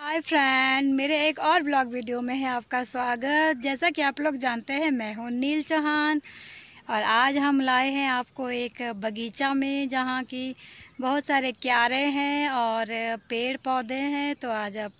Hi friend मेरे एक और ब्लॉग वीडियो में है आपका स्वागत। जैसा कि आप लोग जानते हैं, मैं हूँ नील चौहान और आज हम लाए हैं आपको एक बगीचा में, जहाँ की बहुत सारे क्यारे हैं और पेड़ पौधे हैं। तो आज आप,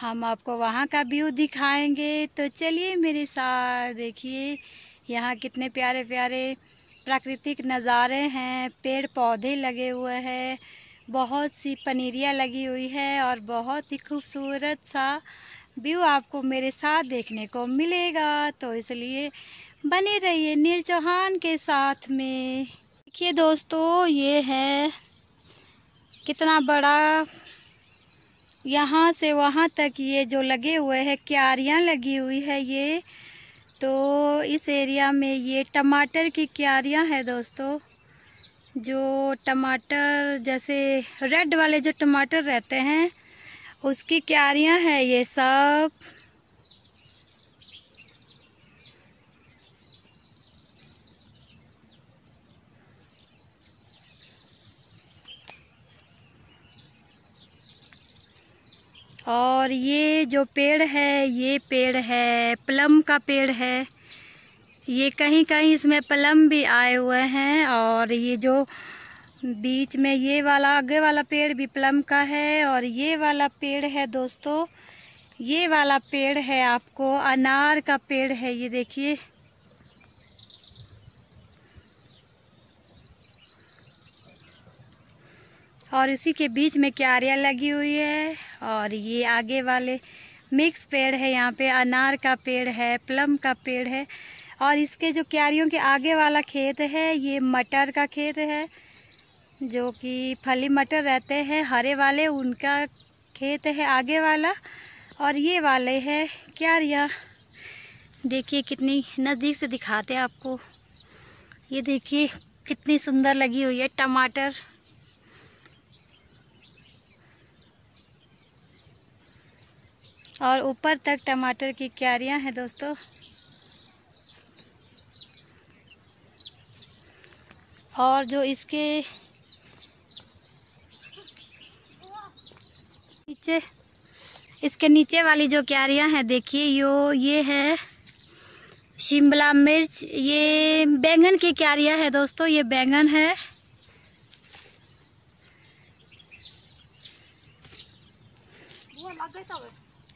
हम आपको वहाँ का व्यू दिखाएँगे। तो चलिए मेरे साथ देखिए, यहाँ कितने प्यारे प्यारे प्राकृतिक नज़ारे हैं। पेड़ पौधे लगे हुए हैं। बहुत सी पनीरियाँ लगी हुई है और बहुत ही खूबसूरत सा व्यू आपको मेरे साथ देखने को मिलेगा। तो इसलिए बने रहिए नील चौहान के साथ में। देखिए दोस्तों, ये है कितना बड़ा यहाँ से वहाँ तक ये जो लगे हुए हैं, क्यारियाँ लगी हुई है ये। तो इस एरिया में ये टमाटर की क्यारियाँ हैं दोस्तों। जो टमाटर जैसे रेड वाले जो टमाटर रहते हैं, उसकी क्यारियाँ हैं ये सब। और ये जो पेड़ है, ये पेड़ है, प्लम का पेड़ है। ये कहीं कहीं इसमें प्लम भी आए हुए हैं और ये जो बीच में ये वाला, आगे वाला पेड़ भी प्लम का है और ये वाला पेड़ है दोस्तों, ये वाला पेड़ है आपको, अनार का पेड़ है ये देखिए। और इसी के बीच में क्यारियाँ लगी हुई है और ये आगे वाले मिक्स पेड़ है, यहाँ पे अनार का पेड़ है प्लम का पेड़ है। और इसके जो क्यारियों के आगे वाला खेत है, ये मटर का खेत है, जो कि फली मटर रहते हैं, हरे वाले उनका खेत है आगे वाला, और ये वाले हैं क्यारियाँ। देखिए कितनी नज़दीक से दिखाते हैं आपको। ये देखिए कितनी सुंदर लगी हुई है टमाटर। और ऊपर तक टमाटर की क्यारियाँ हैं दोस्तों। और जो इसके नीचे इसके नीचे वाली जो क्यारियाँ हैं, देखिए, यो, ये है शिमला मिर्च। ये बैंगन की क्यारियाँ हैं दोस्तों, ये बैंगन है।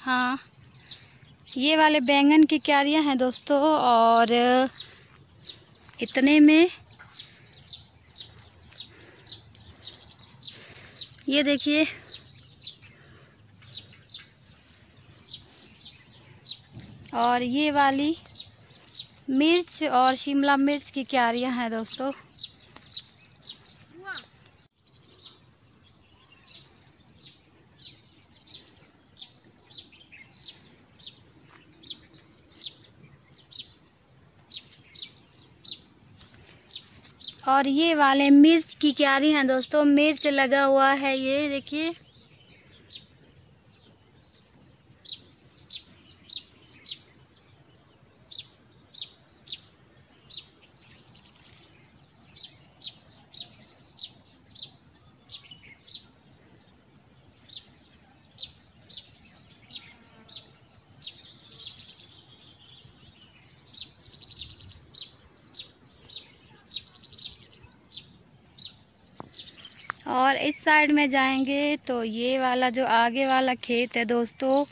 हाँ ये वाले बैंगन की क्यारियाँ हैं दोस्तों, और इतने में ये देखिए। और ये वाली मिर्च और शिमला मिर्च की क्यारियाँ हैं दोस्तों। और ये वाले मिर्च की क्यारी हैं दोस्तों मिर्च लगा हुआ है ये देखिए। और इस साइड में जाएँगे तो ये वाला जो आगे वाला खेत है दोस्तों,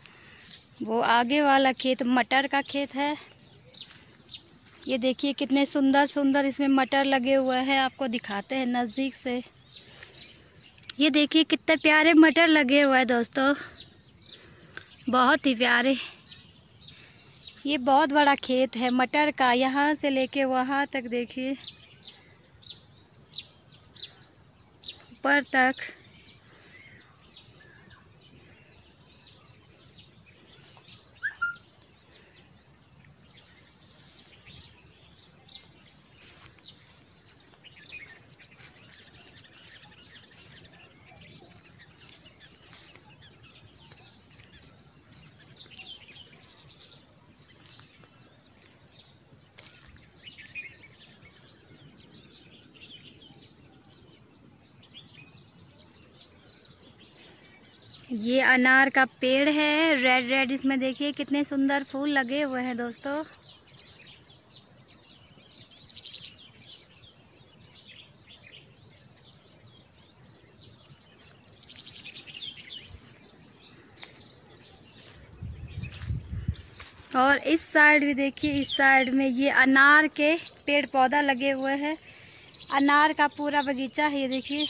वो आगे वाला खेत मटर का खेत है। ये देखिए कितने सुंदर सुंदर इसमें मटर लगे हुए हैं, आपको दिखाते हैं नज़दीक से। ये देखिए कितने प्यारे मटर लगे हुए हैं दोस्तों, बहुत ही प्यारे। ये बहुत बड़ा खेत है मटर का, यहाँ से लेके वहाँ तक देखिए। ऊपर तक ये अनार का पेड़ है रेड रेड इसमें देखिए कितने सुंदर फूल लगे हुए हैं दोस्तों। और इस साइड भी देखिए, इस साइड में ये अनार के पेड़ पौधा लगे हुए हैं। अनार का पूरा बगीचा है, ये देखिए।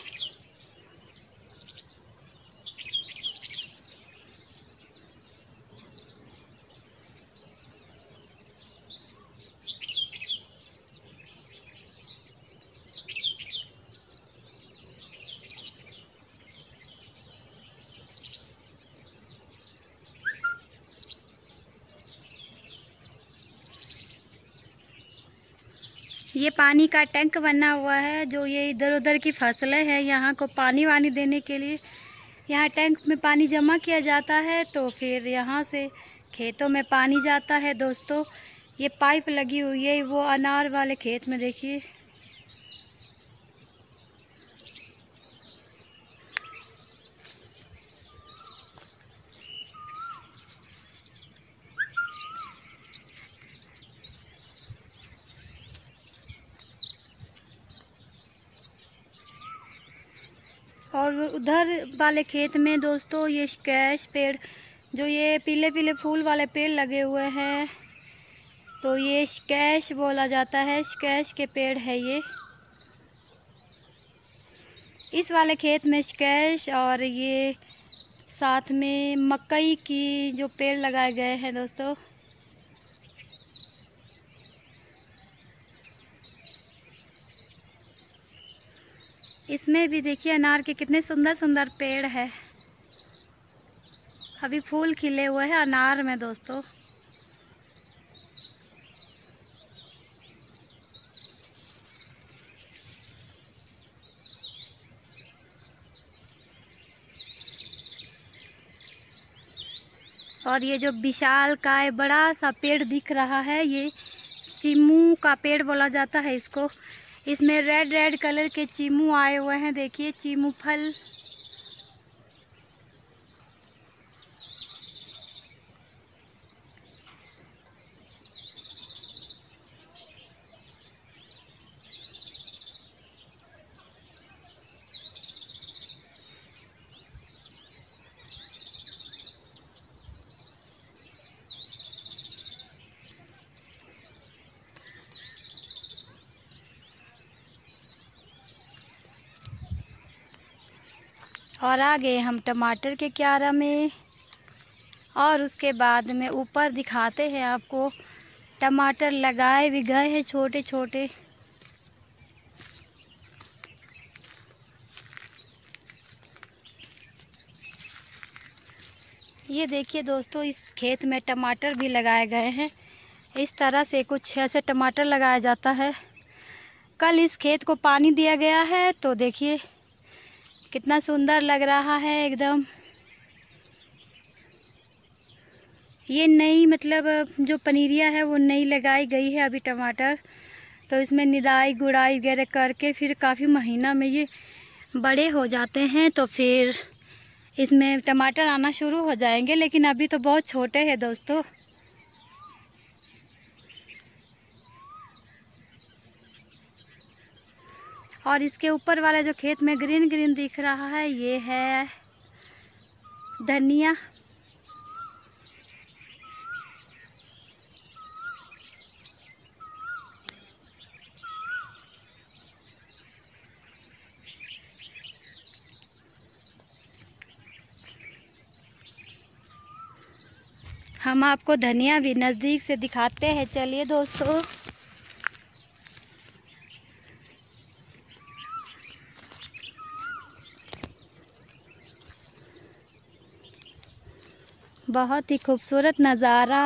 ये पानी का टैंक बना हुआ है, जो ये इधर उधर की फ़सलें हैं। यहाँ को पानी वानी देने के लिए यहाँ टैंक में पानी जमा किया जाता है तो फिर यहाँ से खेतों में पानी जाता है। दोस्तों, ये पाइप लगी हुई है, वो अनार वाले खेत में देखिए। और उधर वाले खेत में दोस्तों ये स्कैश पेड़, जो ये पीले पीले फूल वाले पेड़ लगे हुए हैं तो ये स्कैश बोला जाता है स्कैश के पेड़ है ये। इस वाले खेत में स्कैश और ये साथ में मकई की जो पेड़ लगाए गए हैं दोस्तों। इसमें भी देखिए अनार के कितने सुंदर सुंदर पेड़ है। अभी फूल खिले हुए हैं अनार में, दोस्तों। और ये जो विशाल काय बड़ा सा पेड़ दिख रहा है, ये चिमू का पेड़ बोला जाता है इसको। इसमें रेड रेड कलर के चीमू आए हुए हैं। देखिए चीमू फल। और आ गए हम टमाटर के क्यारा में और उसके बाद में ऊपर दिखाते हैं आपको। टमाटर लगाए भी गए हैं छोटे छोटे ये देखिए दोस्तों, इस खेत में टमाटर भी लगाए गए हैं। इस तरह से कुछ ऐसे टमाटर लगाया जाता है। कल इस खेत को पानी दिया गया है तो देखिए। कितना सुंदर लग रहा है एकदम। ये नई मतलब जो पनीरिया है वो नई लगाई गई है अभी टमाटर। तो इसमें निदाई, गुड़ाई वगैरह करके फिर काफ़ी महीना में ये बड़े हो जाते हैं। तो फिर इसमें टमाटर आना शुरू हो जाएँगे, लेकिन अभी तो बहुत छोटे हैं दोस्तों। और इसके ऊपर वाला जो खेत में ग्रीन ग्रीन दिख रहा है, ये है धनिया। हम आपको धनिया भी नज़दीक से दिखाते हैं। चलिए दोस्तों। बहुत ही खूबसूरत नज़ारा।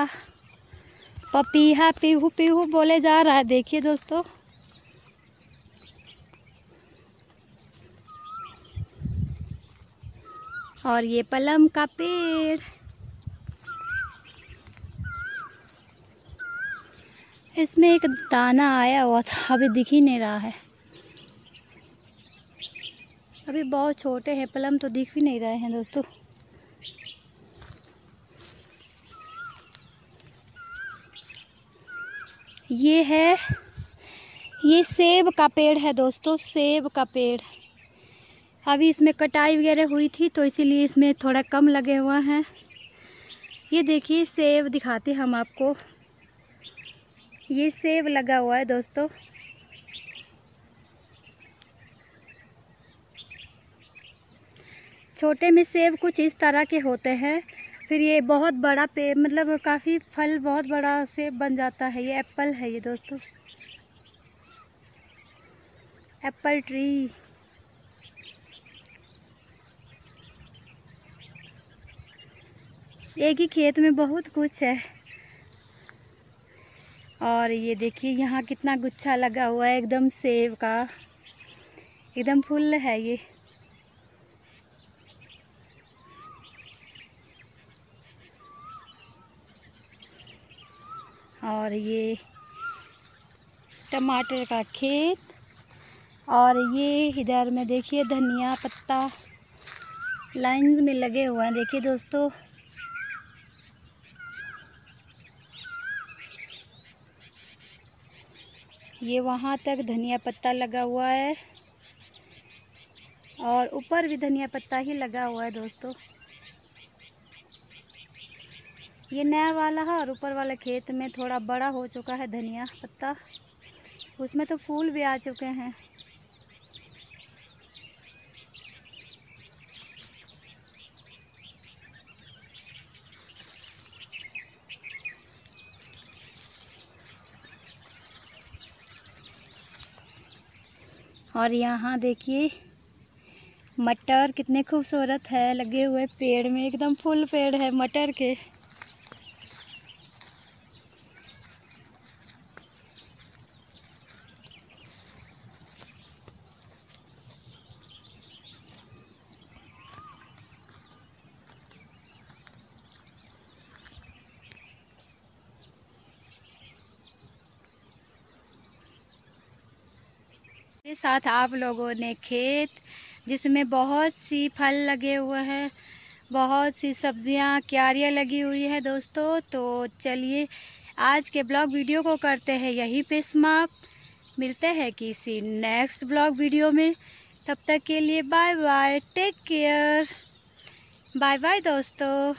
पपीहा पीहू पीहू बोले जा रहा है। देखिए दोस्तों। और ये पलम का पेड़। इसमें एक दाना आया हुआ था, अभी दिख ही नहीं रहा है। अभी बहुत छोटे हैं पलम तो दिख भी नहीं रहे हैं दोस्तों। ये है, ये सेब का पेड़ है दोस्तों, सेब का पेड़। अभी इसमें कटाई वगैरह हुई थी तो इसीलिए इसमें थोड़ा कम लगे हुए हैं। ये देखिए, सेब दिखाते हम आपको। ये सेब लगा हुआ है दोस्तों। छोटे में सेब कुछ इस तरह के होते हैं। फिर ये बहुत बड़ा पे मतलब काफ़ी फल बहुत बड़ा से बन जाता है, ये एप्पल है ये दोस्तों। Apple tree. एक ही खेत में बहुत कुछ है। और ये देखिए, यहाँ कितना गुच्छा लगा हुआ है, एकदम सेब का। एकदम फुल है ये। और ये टमाटर का खेत और ये इधर में देखिए धनिया पत्ता लाइन में लगे हुए हैं। देखिए दोस्तों। ये वहाँ तक धनिया पत्ता लगा हुआ है और ऊपर भी धनिया पत्ता ही लगा हुआ है दोस्तों। ये नया वाला है और ऊपर वाला खेत में थोड़ा बड़ा हो चुका है धनिया पत्ता। उसमें तो फूल भी आ चुके हैं। और यहाँ देखिए, मटर कितने खूबसूरत है, लगे हुए पेड़ में, एकदम फुल पेड़ है मटर के। साथ आप लोगों ने खेत, जिसमें बहुत सी फल लगे हुए हैं, बहुत सी सब्ज़ियाँ, क्यारियाँ लगी हुई है दोस्तों। तो चलिए, आज के ब्लॉग वीडियो को करते हैं यहीं पे समाप्त। मिलते हैं किसी नेक्स्ट ब्लॉग वीडियो में। तब तक के लिए bye bye take care. Bye bye दोस्तों।